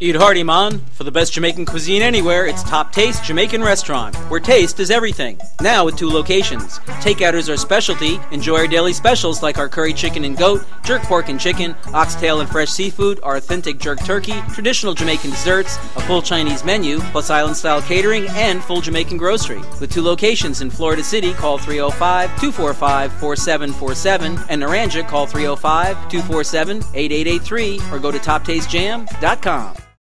Eat hearty, man. For the best Jamaican cuisine anywhere, it's Top Taste Jamaican Restaurant, where taste is everything. Now with two locations. Takeout is our specialty. Enjoy our daily specials like our curry chicken and goat, jerk pork and chicken, oxtail and fresh seafood, our authentic jerk turkey, traditional Jamaican desserts, a full Chinese menu, plus island style catering, and full Jamaican grocery. With two locations in Florida City, call 305 245 4747, and Naranja, call 305 247 8883, or go to toptastejam.com.